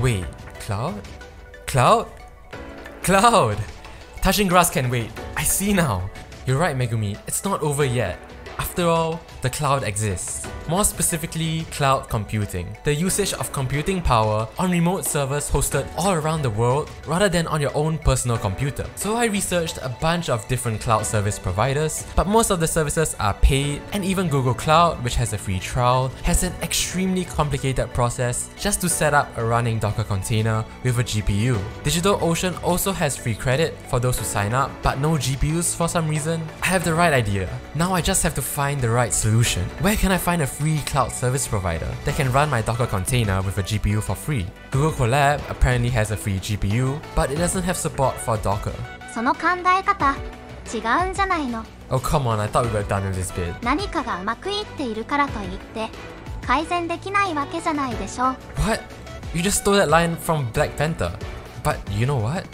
Wait, Cloud? Cloud? Cloud! Touching grass can wait. I see now. You're right, Megumi. It's not over yet. After all, the cloud exists. More specifically, cloud computing. The usage of computing power on remote servers hosted all around the world rather than on your own personal computer. So I researched a bunch of different cloud service providers, but most of the services are paid and even Google Cloud, which has a free trial, has an extremely complicated process just to set up a running Docker container with a GPU. DigitalOcean also has free credit for those who sign up, but no GPUs for some reason. I have the right idea. Now I just have to find the right solution. Where can I find a free cloud service provider that can run my Docker container with a GPU for free. Google Colab apparently has a free GPU, but it doesn't have support for Docker. その考え方違うんじゃないの Oh come on, I thought we were done with this bit. 何かがうまくいっているからといって改善できないわけじゃないでしょ What? You just stole that line from Black Panther. But you know what?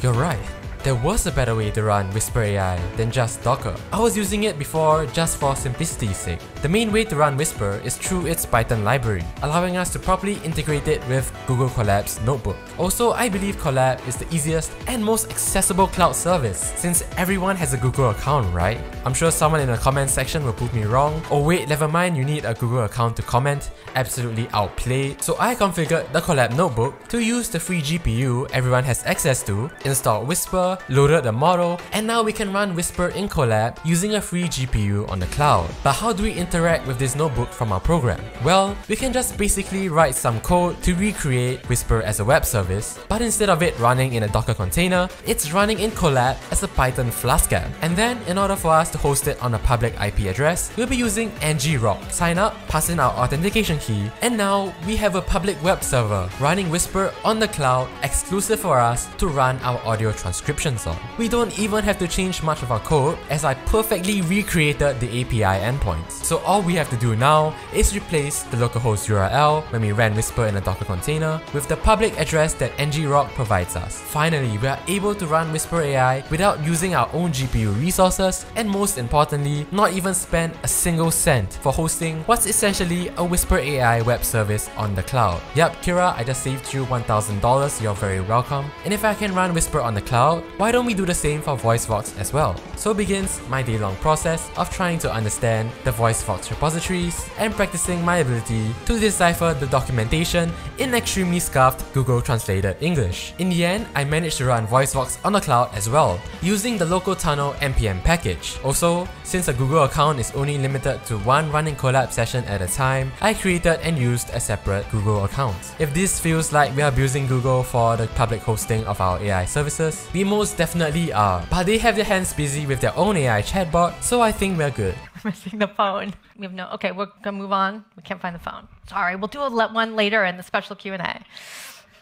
You're right. There was a better way to run Whisper AI than just Docker. I was using it before just for simplicity's sake. The main way to run Whisper is through its Python library, allowing us to properly integrate it with Google Colab's notebook. Also, I believe Colab is the easiest and most accessible cloud service since everyone has a Google account, right? I'm sure someone in the comment section will prove me wrong. Oh wait, never mind, you need a Google account to comment. Absolutely outplayed. So I configured the Colab notebook to use the free GPU everyone has access to, install Whisper, loaded the model, and now we can run Whisper in Colab using a free GPU on the cloud. But how do we interact with this notebook from our program? Well, we can just basically write some code to recreate Whisper as a web service, but instead of it running in a Docker container, it's running in Colab as a Python Flask app. And then, in order for us to host it on a public IP address, we'll be using ngrok. Sign up, pass in our authentication key, and now we have a public web server running Whisper on the cloud exclusive for us to run our audio transcription We don't even have to change much of our code as I perfectly recreated the API endpoints. So all we have to do now is replace the localhost URL when we ran Whisper in a Docker container with the public address that ngrok provides us. Finally, we are able to run Whisper AI without using our own GPU resources and most importantly, not even spend a single cent for hosting what's essentially a Whisper AI web service on the cloud. Yup, Kira, I just saved you $1,000, you're very welcome. And if I can run Whisper on the cloud, why don't we do the same for VoiceVox as well? So begins my day-long process of trying to understand the VoiceVox repositories and practicing my ability to decipher the documentation in extremely scuffed Google translated English. In the end, I managed to run VoiceVox on the cloud as well, using the local tunnel npm package. Also, since a Google account is only limited to one running Colab session at a time, I created and used a separate Google account. If this feels like we are abusing Google for the public hosting of our AI services, we most definitely are. But they have their hands busy with their own AI chatbot, so I think we're good. missing the phone. We have no. Okay, we're gonna move on. We can't find the phone. Sorry, we'll do a one later in the special Q and A.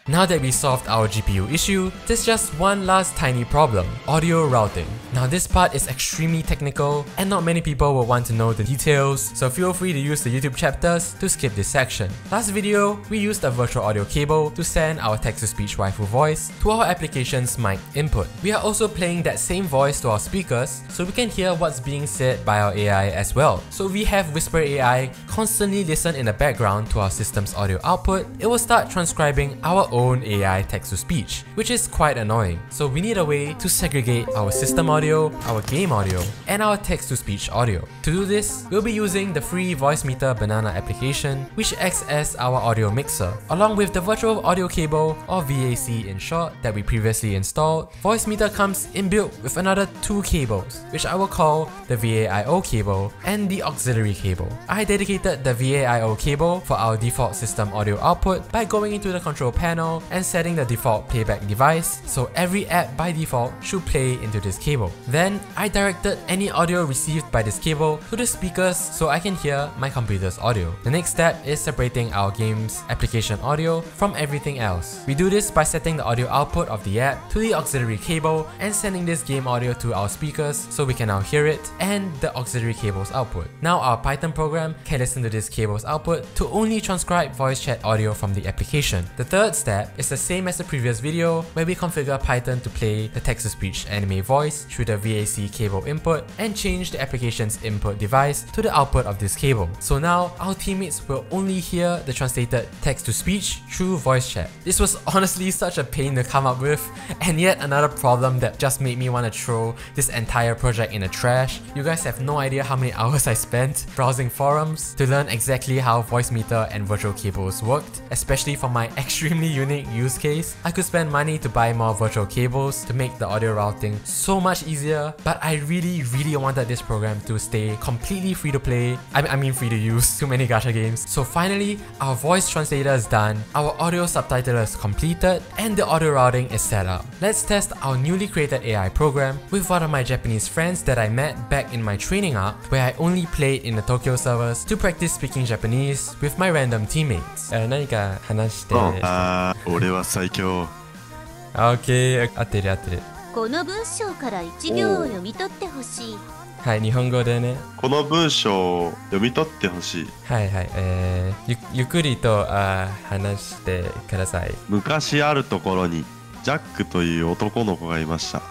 Now that we solved our GPU issue, there's just one last tiny problem, audio routing. Now this part is extremely technical and not many people will want to know the details, so feel free to use the YouTube chapters to skip this section. Last video, we used a virtual audio cable to send our text-to-speech waifu voice to our application's mic input. We are also playing that same voice to our speakers so we can hear what's being said by our AI as well. So we have Whisper AI constantly listen in the background to our system's audio output, it will start transcribing our own AI text-to-speech, which is quite annoying. So we need a way to segregate our system audio, our game audio, and our text-to-speech audio. To do this, we'll be using the free Voicemeeter Banana application, which acts as our audio mixer, along with the virtual audio cable, or VAC in short, that we previously installed. Voicemeeter comes inbuilt with another two cables, which I will call the VAIO cable and the auxiliary cable. I dedicated the VAIO cable for our default system audio output by going into the control panel panel and setting the default playback device, so every app by default should play into this cable. Then, I directed any audio received by this cable to the speakers so I can hear my computer's audio. The next step is separating our game's application audio from everything else. We do this by setting the audio output of the app to the auxiliary cable and sending this game audio to our speakers so we can now hear it and the auxiliary cable's output. Now our Python program can listen to this cable's output to only transcribe voice chat audio from the application. The third step step is the same as the previous video where we configure Python to play the text-to-speech anime voice through the VAC cable input and change the application's input device to the output of this cable. So now our teammates will only hear the translated text-to-speech through voice chat. This was honestly such a pain to come up with and yet another problem that just made me want to throw this entire project in the trash. You guys have no idea how many hours I spent browsing forums to learn exactly how Voicemeeter and virtual cables worked, especially for my extremely unique use case. I could spend money to buy more virtual cables to make the audio routing so much easier, but I really really wanted this program to stay completely free to play, I, I mean free to use, too many gacha games. So finally, our voice translator is done, our audio subtitler is completed, and the audio routing is set up. Let's test our newly created AI program with one of my Japanese friends that I met back in my training arc where I only played in the Tokyo servers to practice speaking Japanese with my random teammates. え何か話して。あ あ俺は最強。OK、合ってる合ってる。この文章から一行を読み取ってほしい。はい、日本語でね。この文章を読み取ってほしい。はいはい、えー、ゆゆっくりとあー話してください。昔あるところにジャックという男の子がいました。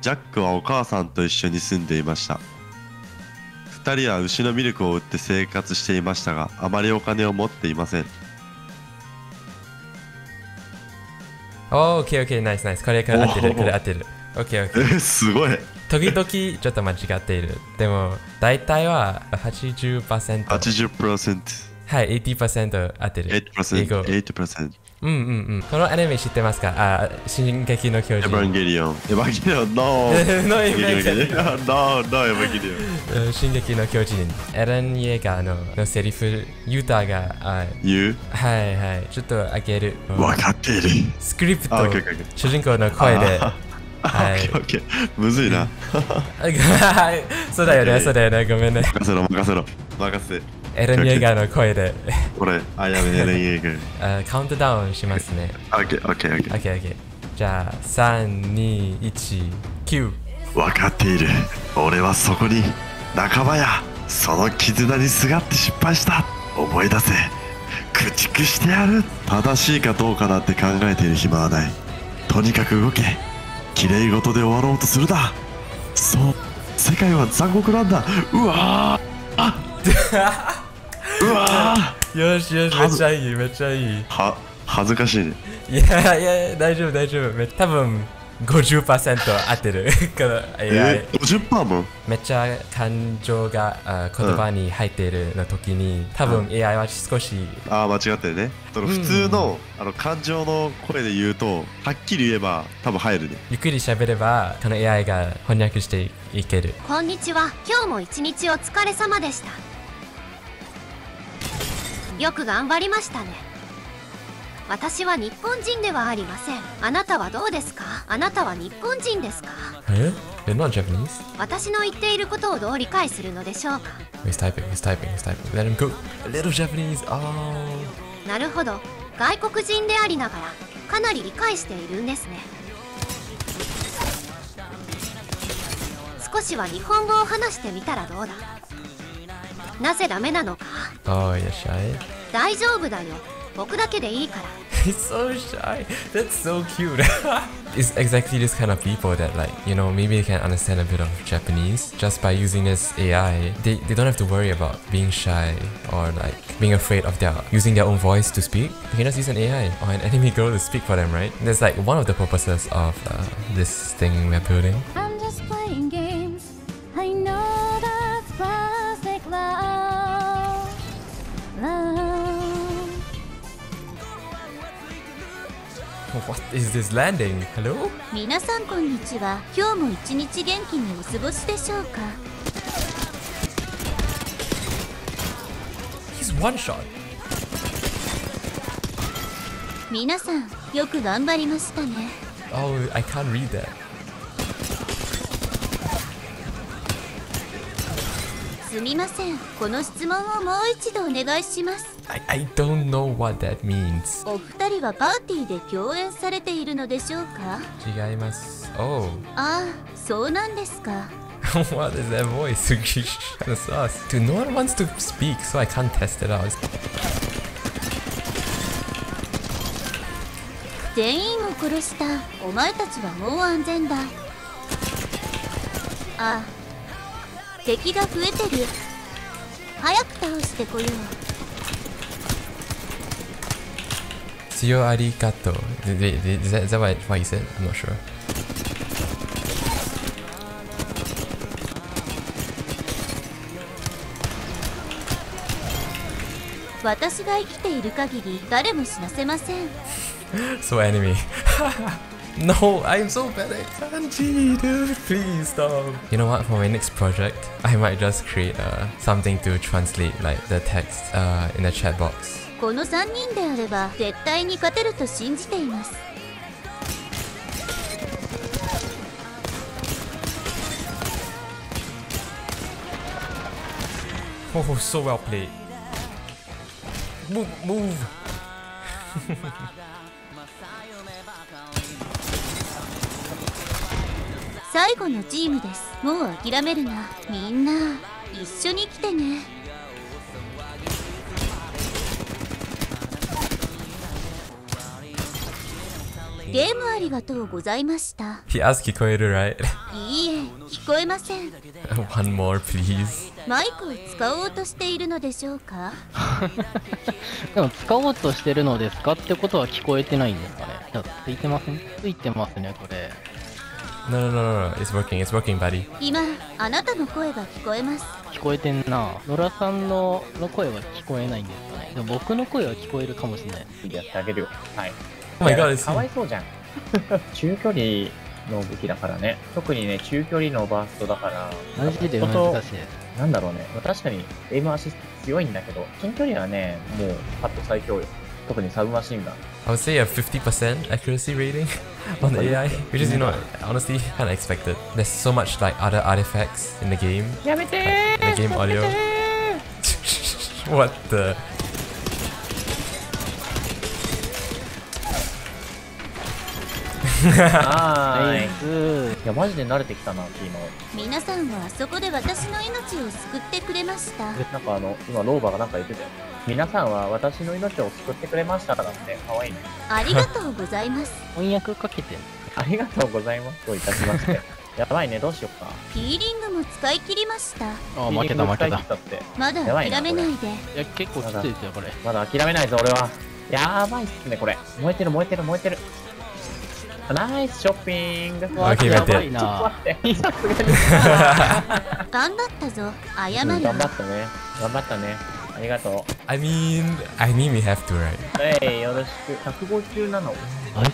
ジャックはお母さんと一緒に住んでいました。2人は牛のミルクを売って生活していましたがあまりお金を持っていませんオッケーオッケーナイスナイスこれから合ってるこれ合ってる。オッケーオッケーすごい。時々ちょっと間違っている。でも大体は 80%80% 80%はい80%合ってる。8%, 8うんうんうん。このアニメ知ってますか？あ、進撃の巨人。エヴァンゲリオン。エヴァンゲリオン。No のエヴァンゲリオン。エヴァンゲリオン。No No エヴァンゲリオン。うん進撃の巨人。エレン・イェーガーののセリフ、ユタが、あ言うはいはい。ちょっと開ける。分かっている。スクリプト。主人公の声で。あはい。オッケーオッケーむずいな。はい。そうだよね、そうだよね。ごめんね。任せろ任せろ。任せエレン・イェーガーの声でこれアイアムエレン・エーグあカウントダウンしますね。オッケーオッケーオッケー OKOK。じゃあ、3、2、1、9。分かっている。俺はそこに仲間や。その絆にすがって失敗した。思い出せ。駆逐してやる。正しいかどうかなんて考えている暇はない。とにかく動け。綺麗事で終わろうとするな。そう。世界は残酷なんだ。うわー。あ うわーよしよし、めっちゃいい、めっちゃいい。は恥ずかしいねいやいや、大丈夫、大丈夫。め多分50%合ってる。この AI え。50%もめっちゃ感情があ言葉に入っているの時に、多分 AI は少し、ああ間違ってるねその普通の,、あの感情の声で言うとはっきり言えば多分入るねゆっくり喋れば、この AI が翻訳していける。こんにちは今日も一日お疲れ様でしたよく頑張りましたね私は日本人ではありませんあなたはどうですか？あなたは日本人ですか？え？You're not Japanese? 私の言っていることをどう理解するのでしょうか？He's typing, he's typing, he's typing. Let him go. A little Japanese. Oh. なるほど外国人でありながらかなり理解しているんですね少しは日本語を話してみたらどうだ？なぜダメなのか Oh, you're shy. 大丈夫だよ僕だけでいいから He's so shy. That's so cute. it's exactly this kind of people that like, you know, maybe they can understand a bit of Japanese just by using this AI. They, they don't have to worry about being shy or like being afraid of their using their own voice to speak. They can just use an AI or an enemy girl to speak for them, right? That's like one of the purposes of uh, this thing we're building. is this landing? Hello? 皆さんこんにちは今日も一日元気にお過ごしでしょうか He's one shot. 皆さんよく頑張りましたね Oh, I can't read that. すみませんこの質問をもう一度お願いします I, I don't know what that means. お二人はパーティーで共演されているのでしょうか違います。Oh. ああそうなんですか what is that voice? kind of sus. Dude, no one wants to speak, so I can't test it out. 全員を殺したお前たちはもう安全だあ敵が増えてる早く倒してこよう Tsuyo arigato. Is that, is that what, what he said? I'm not sure. so enemy. no, I'm so bad at kanji, dude. Please stop. You know what? For my next project, I might just create uh, something to translate like the text uh, in the chat box. この3人であれば絶対に勝てると信じています Oh, so well played. Move, move. 最後のチームですもう諦めるなみんな一緒に来てねゲームありがとうございました He asked Kikoeru, right? いいえ聞こえません One more, please. マイクを使おうとしているのでしょうか？でも使おうとしてるのですかってことは聞こえてないんですかねいやついてませんついてますねこれ No, no, no, no, no. It's working. It's working, buddy. 今あなたの声が聞こえます聞こえてんな野良さんのの声は聞こえないんですかねでも僕の声は聞こえるかもしれないやってあげるよ。はい。Oh my いや god, it's かわ.いそうじゃん。中距離の武器だからね。特にね、中距離のバーストだから、マジで難しいですなんだろうね。まあ確かにエイムアシスト強いんだけど、近距離はね、もうパッと最強よ。特にサブマシンガン。I would say a 50% accuracy rating on the AI, which is, you know, honestly kind of expected. There's so much like other artifacts in the game, やめて in the game audio. what the? はーい。いや、マジで慣れてきたな、キーの。皆さんはそこで私の命を救ってくれましたなんかあの、今、ローバがなんか言ってたよ。皆さんは私の命を救ってくれましたからって、かわいいね。ありがとうございます 翻訳かけてんありがとうございますといたしまして。やばいね、どうしよっか。ヒーリングも使い切りましたあ負けた負けた。まだやばいな諦めないでや結構きついですよこれまだ諦めないぞ、俺は。やばいっすね、これ。燃えてる、燃えてる、燃えてる。ナイスショッピング。わ Okay, や but ばい it- な待って。頑張ったぞ謝うんる頑張ったね。頑張ったね。ありがと I mean, I mean, we have to。えい、よろしく。157を。大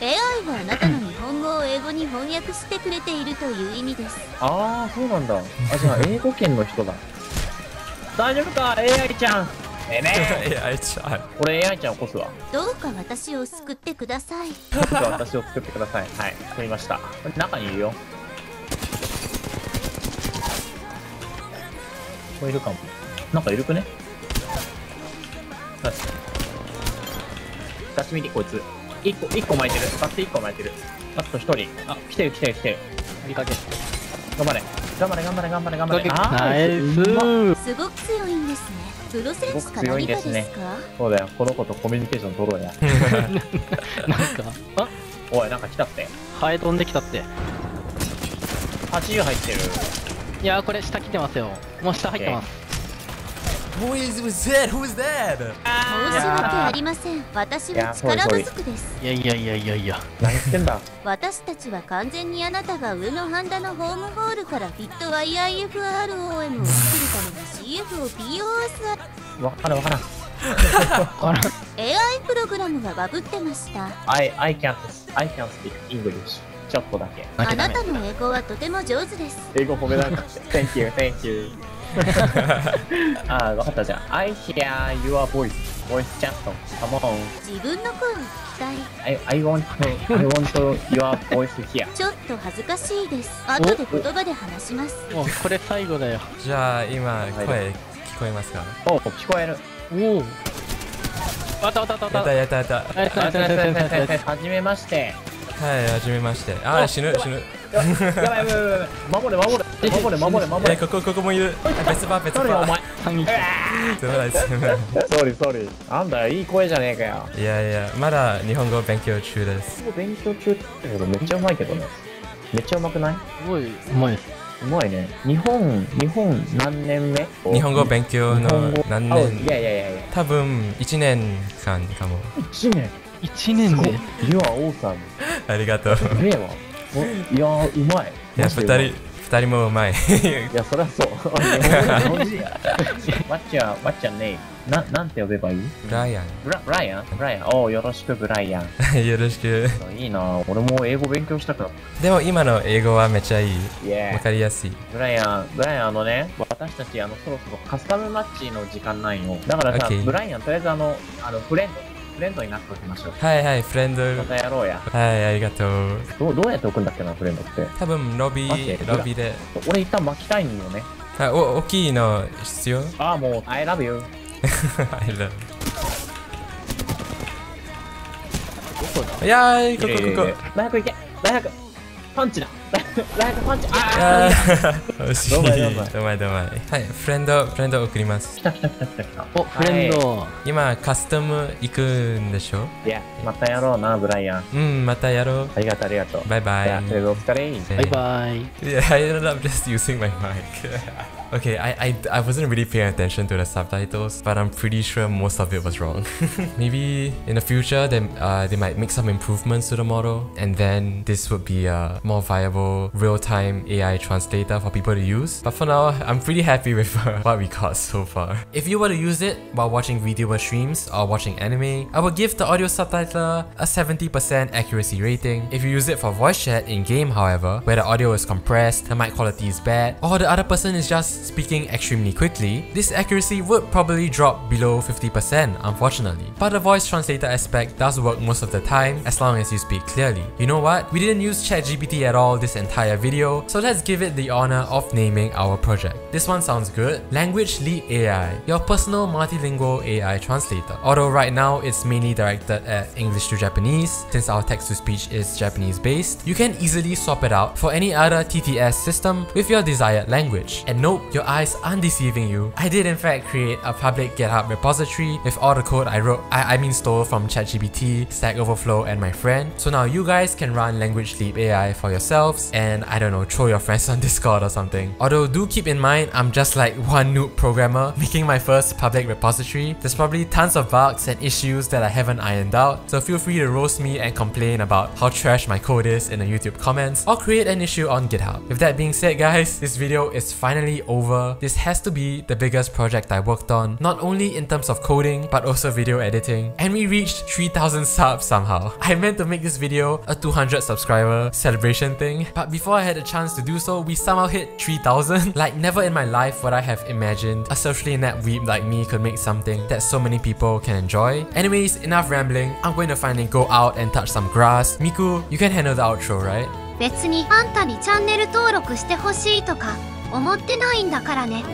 AI はあなたの日本語を英語に翻訳してくれているという意味ですああ、そうなんだ。あ、じゃあ、英語圏の人だ。大丈夫か ?AI ちゃん。ええね AI chat. 俺 AI ちゃん起こすわ。どうか私を救ってくださいちょっと私を作ってください。はい、作りました。中にいるよ。ここいるかも。なんかいるくね？よし。出し見て、こいつ。一個、一個巻いてる。バッテ一個巻いてる。あと一人。あ、来てる来てる来てる。振りかけ頑張れ。頑張れ頑張れ頑張れ頑張れ。あナーイスすごく強いんですねプロ選手かすごく強い何かんですねですかそうだよ。この子とコミュニケーション取ろうや。なんかあ？おい、なんか来たって。ハエ飛んできたって80入ってる。いやーこれ下来てますよもう下入ってます Who is who's that? Who's that? 申し訳ありません私は力不足ですいやいやいやいやいや何言ってんだ？私たちは完全にあなたが上のハンダのホームホールからフィット IIFROM を作るために CF を POS わからんわからん。AI プログラムがバグってました I, I can't, I can't speak English. ちょっとだけ。あなたの英語はとても上手です英語褒めなかった。Thank you, thank you. あー、わかったじゃん。I hear your voice. Voice chat. Come on. 自分の声を聞きたい I, I want to, I want your voice here. ちょっと恥ずかしいです後で言葉で話しますもうこれ最後だよじゃあ今声聞こえますか？お聞こえる。おおあったあったあったあったやったやったやっナイスナイスナイスナイスナイスナイスはじめまして。たはい、はじめまして。あー、死ぬ死ぬ。やばいやばいやばいやばい。守れ守れ。守れ守れ。守えれここここもいる。あ別場別誰よお前？場 反撃。すまないすまないソーリーソーリーなんだよいい声じゃねえかよ。いやいやまだ日本語勉強中です。勉強中って言うけどめっちゃうまいけどね。めっちゃうまくない？すごい、うまい。です。うまいね。日本日本何年目？日本語勉強の何あい年やいやいやいや。多分1年間かも。1年？1年で？You are awesome ありがとう。すげえわ。おいやーうまい。いやマジでうまい。二人二人もうまい。いやそりゃそう。日本語日本人や What's your, what's your name? ななんて呼べばいい？ブライアブラブライアン？ブライアン。おうよろしくブライアン。ン よろしく。いいな。俺も英語勉強したくなっでも今の英語はめっちゃいい。わかりやすい。ブライアン、ブライアン、あのね、私たち、あの、そろそろカスタムマッチの時間ないよ。だからさ、ブライアン、とりあえず、あの、あの、フレンド、フレンドになっておきましょう。はいはいフレンドまたやろうや。はいありがとうどう、どうやって置くんだっけな、フレンドって。多分ロビーーロビーで俺一旦巻きたいんよね。あお大きいの必要？ああ、もう、I love you。I love いやーここここ大学行け大学パンチだ。大学パンチ。ああ惜しいどうもどう。もどうもどうもはい。フレンドフレンド送ります。来た来た来た来た来た。お、フレンド。今カスタム行くんでしょ？いやまたやろうなブライアン。うんまたやろう。ありがとうありがとう。バイバイ。じゃあとりあえずお疲れ。バイバイ。Yeah, I ended up just using my mic. okay, I, I I wasn't really paying attention to the subtitles, but I'm pretty sure most of it was wrong. Maybe in the future, they uh, they might make some improvements to the model, and then this would be a more viable real-time AI translator for people to use. But for now, I'm pretty happy with what we got so far. If you were to use it while watching video streams or watching anime, I would give the audio subtitler a 70% accuracy rating. If you use it for voice chat in game, however, where the audio is compressed, the mic quality is bad, or the other person is just speaking extremely quickly, this accuracy would probably drop below 50%, unfortunately. But the voice translator aspect does work most of the time as long as you speak clearly. You know what? We didn't use ChatGPT at all this entire video, so let's give it the honor of naming our project. This one sounds good. Language Leap AI, your personal multilingual AI translator. Although right now it's mainly directed at English to Japanese, since our text to speech is Japanese based, you can easily swap it out for any other TTS system with your desired language. And nope, your eyes aren't deceiving you. I did in fact create a public GitHub repository with all the code I wrote, I, I mean stole from ChatGPT, Stack Overflow, and my friend. So now you guys can run Language Leap AI for yourselves and I don't know, throw your friends on Discord or something. Although do keep in mind, I'm just like one noob programmer making my first public repository. There's probably tons of bugs and issues that I haven't ironed out, so feel free to roast me and complain about how trash my code is in the YouTube comments or create an issue on GitHub. With that being said guys, this video is finally over This has to be the biggest project I worked on, not only in terms of coding, but also video editing. And we reached 3000 subs somehow. I meant to make this video a 200 subscriber celebration thing, but before I had a chance to do so, we somehow hit 3000. Like never in my life would I have imagined a socially inept weeb like me could make something that so many people can enjoy. Anyways, enough rambling. I'm going to finally go out and touch some grass. Miku, you can handle the outro, right? 別にあんたにチャンネル登録してほしいとか 思ってないんだからね。